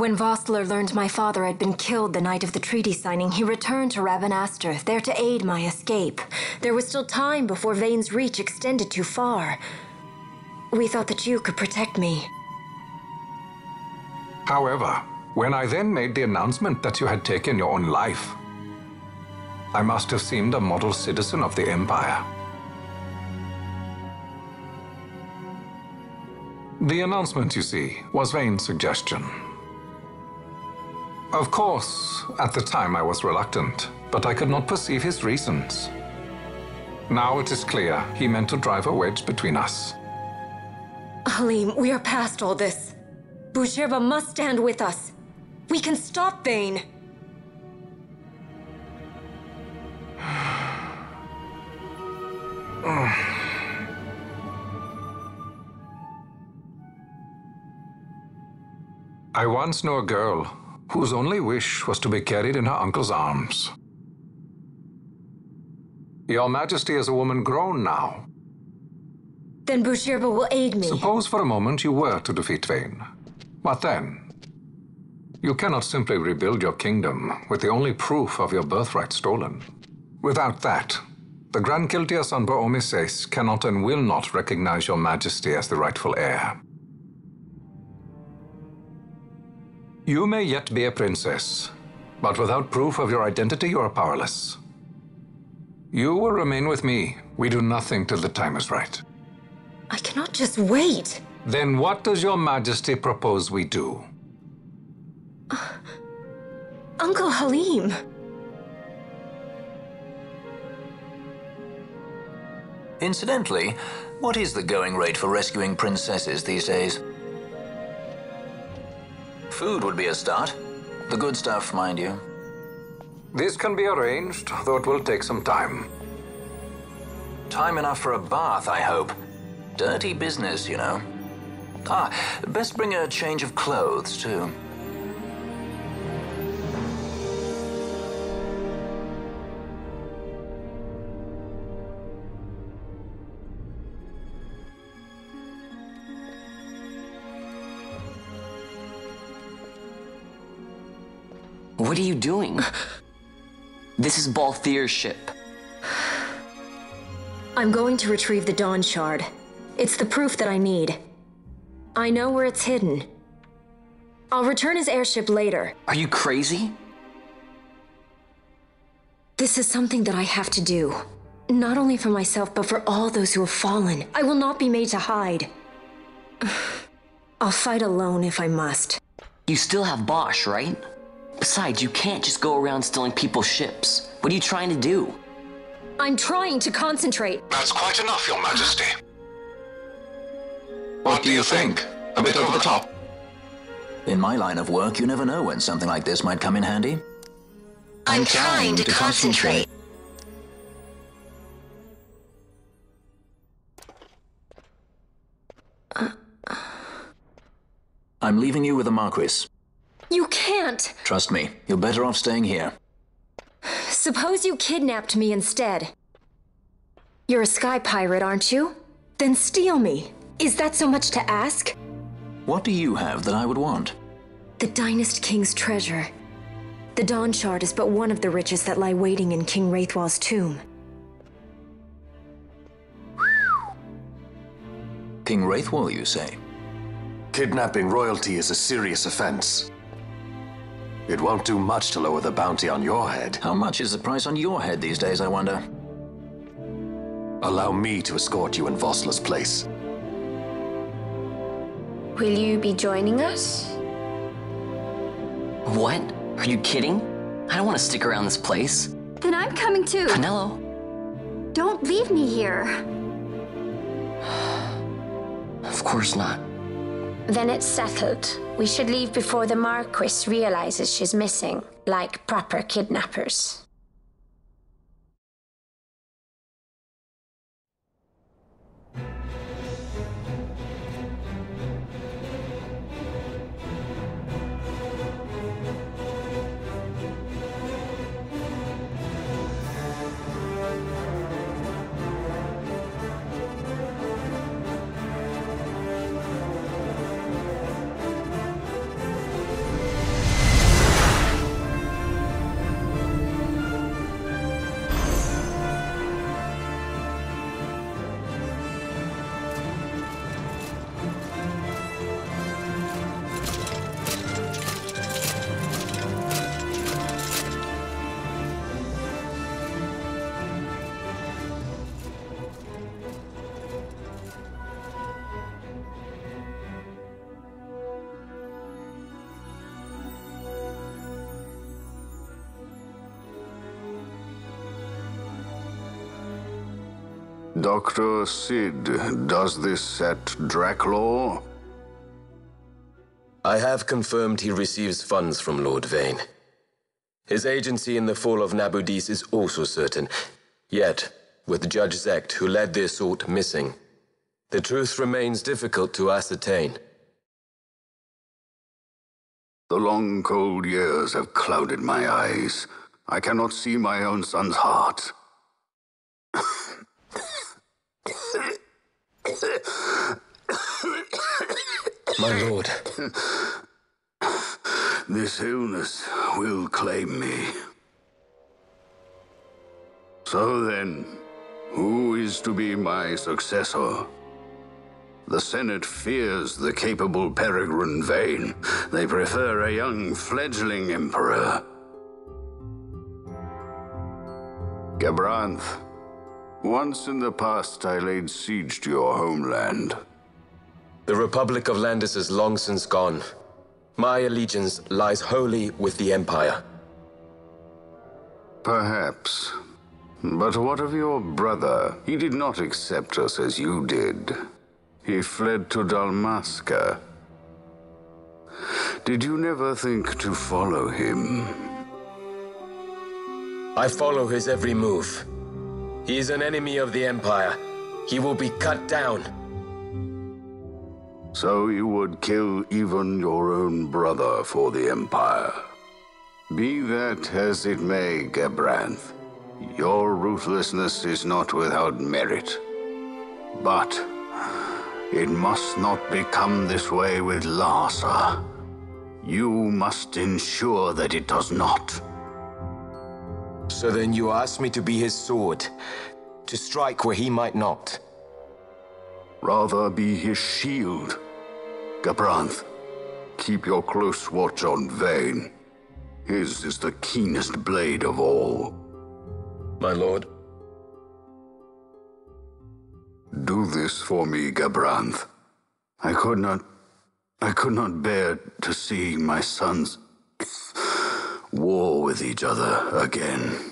When Vossler learned my father had been killed the night of the treaty signing, he returned to Rabanastre, there to aid my escape. There was still time before Vane's reach extended too far. We thought that you could protect me. However, when I then made the announcement that you had taken your own life, I must have seemed a model citizen of the Empire. The announcement, you see, was Vane's suggestion. Of course, at the time I was reluctant, but I could not perceive his reasons. Now it is clear he meant to drive a wedge between us. Halim, we are past all this. Bhujerba must stand with us. We can stop Vane. I once knew a girl whose only wish was to be carried in her uncle's arms. Your Majesty is a woman grown now. Then Bhujerba will aid me. Suppose for a moment you were to defeat Vane. What then? You cannot simply rebuild your kingdom with the only proof of your birthright stolen. Without that, the Grand Kiltia Sanbur Omises cannot and will not recognize your majesty as the rightful heir. You may yet be a princess, but without proof of your identity, you are powerless. You will remain with me. We do nothing till the time is right. I cannot just wait. Then what does your majesty propose we do? Uncle Halim. Incidentally, what is the going rate for rescuing princesses these days? Food would be a start. The good stuff, mind you. This can be arranged, though it will take some time. Time enough for a bath, I hope. Dirty business, you know. Ah, best bring a change of clothes, too. What are you doing? This is Balthier's ship. I'm going to retrieve the Dawn Shard. It's the proof that I need. I know where it's hidden. I'll return his airship later. Are you crazy? This is something that I have to do. Not only for myself, but for all those who have fallen. I will not be made to hide. I'll fight alone if I must. You still have Basch, right? Besides, you can't just go around stealing people's ships. What are you trying to do? I'm trying to concentrate. That's quite enough, Your Majesty. What do you think? A bit over the top? In my line of work, you never know when something like this might come in handy. I'm trying to concentrate. I'm leaving you with the Marquis. You can't! Trust me, you're better off staying here. Suppose you kidnapped me instead. You're a sky pirate, aren't you? Then steal me. Is that so much to ask? What do you have that I would want? The Dynast King's treasure. The Dawn Shard is but one of the riches that lie waiting in King Raithwall's tomb. King Raithwall, you say? Kidnapping royalty is a serious offense. It won't do much to lower the bounty on your head. How much is the price on your head these days, I wonder? Allow me to escort you in Vossler's place. Will you be joining us? What? Are you kidding? I don't want to stick around this place. Then I'm coming too. Canelo, Don't leave me here. of course not. Then it's settled. We should leave before the Marquis realizes she's missing, like proper kidnappers. Dr. Cid does this set Draklor? I have confirmed he receives funds from Lord Vane. His agency in the fall of Nabudis is also certain. Yet, with Judge Zecht, who led the assault, missing, the truth remains difficult to ascertain. The long, cold years have clouded my eyes. I cannot see my own son's heart. My lord. This illness will claim me. So then, who is to be my successor? The Senate fears the capable Peregrine Vane. They prefer a young fledgling emperor. Gabranth, once in the past I laid siege to your homeland. The Republic of Landis is long since gone. My allegiance lies wholly with the Empire. Perhaps. But what of your brother? He did not accept us as you did. He fled to Dalmasca. Did you never think to follow him? I follow his every move. He is an enemy of the Empire. He will be cut down. So you would kill even your own brother for the Empire. Be that as it may, Gabranth, your ruthlessness is not without merit. But it must not become this way with Larsa. You must ensure that it does not. So then you ask me to be his sword, to strike where he might not. Rather be his shield. Gabranth, keep your close watch on Vane. His is the keenest blade of all. My lord. Do this for me, Gabranth. I could not. I could not bear to see my sons war with each other again.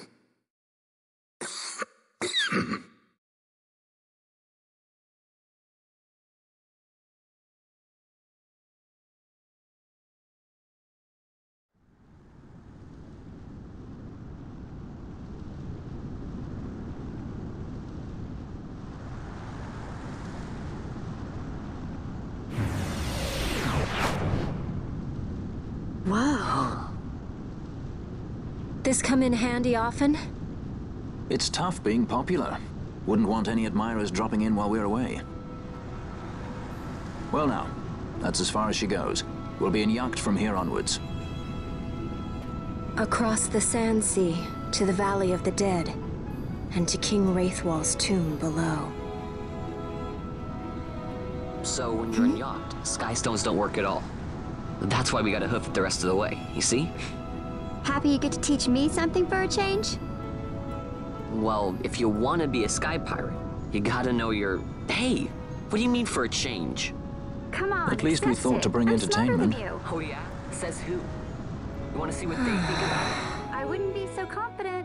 This come in handy often? It's tough being popular. Wouldn't want any admirers dropping in while we're away. Well now, that's as far as she goes. We'll be in Jagd from here onwards. Across the Sand Sea, to the Valley of the Dead, and to King Raithwall's tomb below. So when you're in Jagd, skystones don't work at all. That's why we gotta hoof it the rest of the way, you see? Happy you get to teach me something for a change? Well, if you want to be a sky pirate, you gotta know your... Hey, what do you mean for a change? Come on, At least we discuss thought to bring I'm entertainment. Oh yeah? Says who? You want to see what they think about it? I wouldn't be so confident.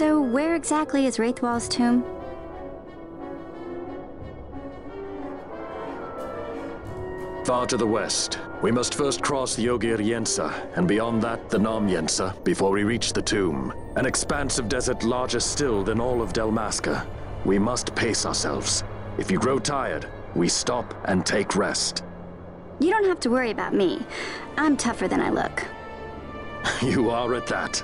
So, where exactly is Raithwall's tomb? Far to the west. We must first cross the Ogir Yensa, and beyond that, the Nam Yensa, before we reach the tomb. An expanse of desert larger still than all of Dalmasca. We must pace ourselves. If you grow tired, we stop and take rest. You don't have to worry about me. I'm tougher than I look. You are at that.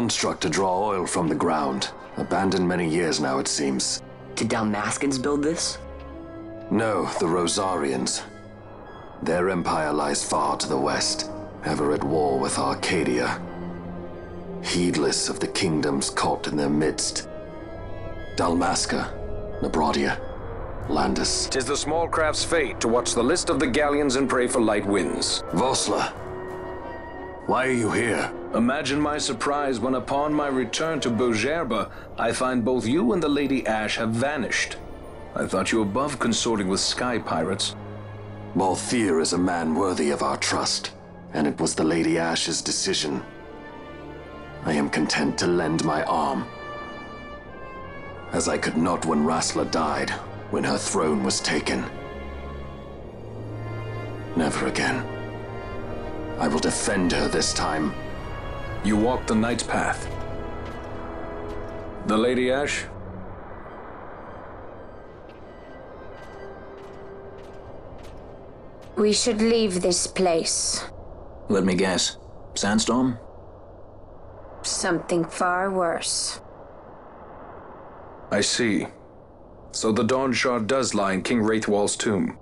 Construct to draw oil from the ground. Abandoned many years now, it seems. Did Dalmascans build this? No, the Rozarrians. Their empire lies far to the west, ever at war with Archadia. Heedless of the kingdoms caught in their midst. Dalmasca, Nabradia, Landis. Tis the small craft's fate to watch the list of the galleons and pray for light winds. Vossler, why are you here? Imagine my surprise when upon my return to Bhujerba, I find both you and the Lady Ash have vanished. I thought you above consorting with sky pirates. Balthier is a man worthy of our trust, and it was the Lady Ash's decision. I am content to lend my arm. As I could not when Rasler died, when her throne was taken. Never again. I will defend her this time. You walk the Knight's path. The Lady Ash? We should leave this place. Let me guess. Sandstorm? Something far worse. I see. So the Dawn Shard does lie in King Raithwall's tomb.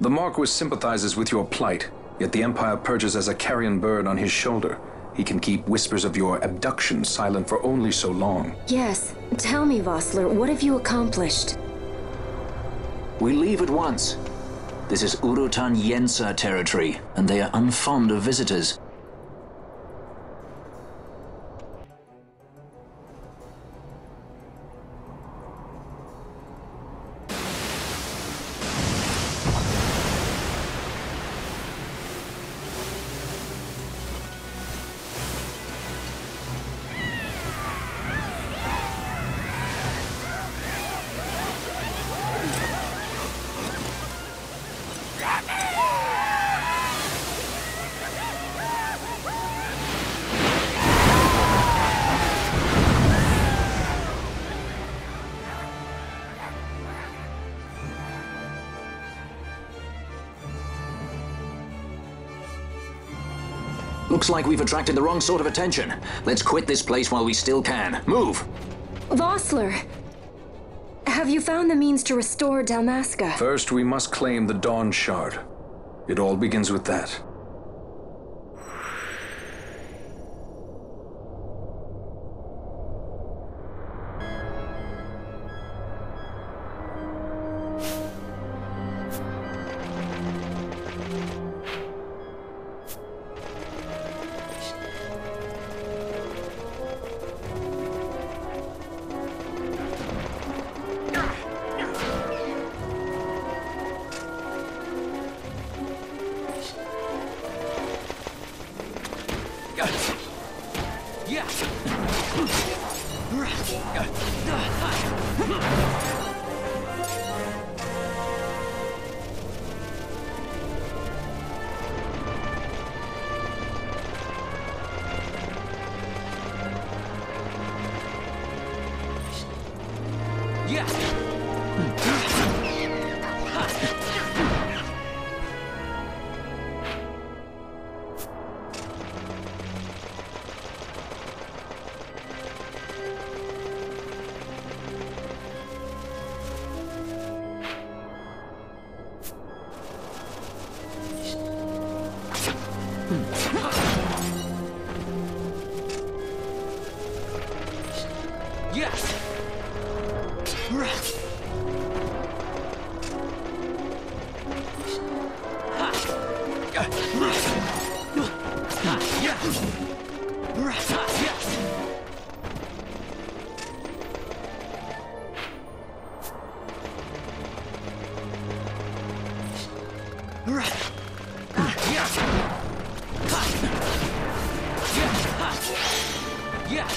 The Marquis sympathizes with your plight, yet the Empire perches as a carrion bird on his shoulder. He can keep whispers of your abduction silent for only so long. Yes. Tell me, Vossler, what have you accomplished? We leave at once. This is Urutan Yensa territory, and they are unfond of visitors. Looks like we've attracted the wrong sort of attention. Let's quit this place while we still can. Move! Vossler! Have you found the means to restore Dalmasca? First, we must claim the Dawn Shard. It all begins with that. Yeah!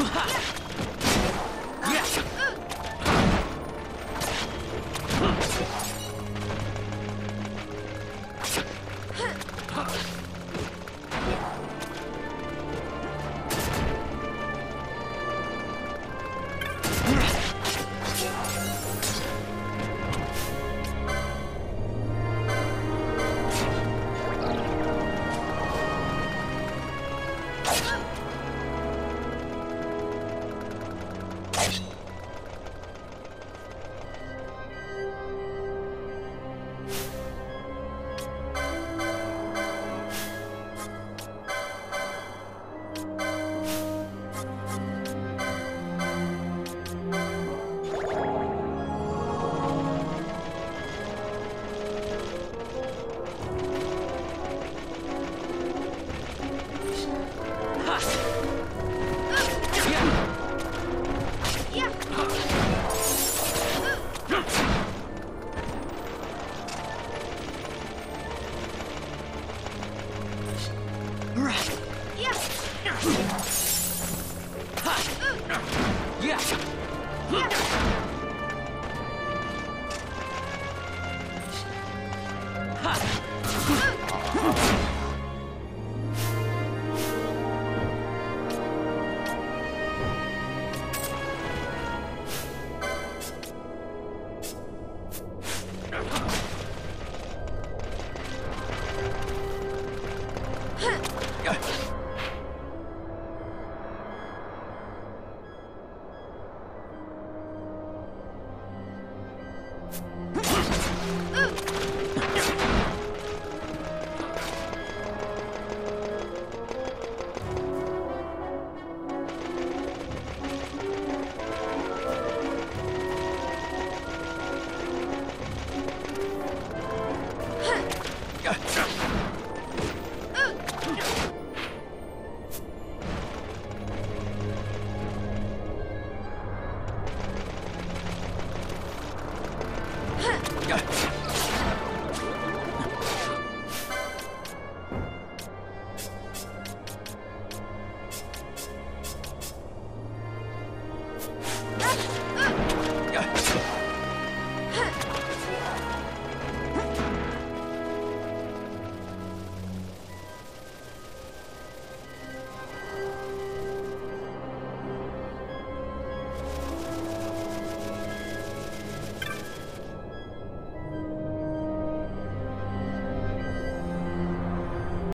Ha!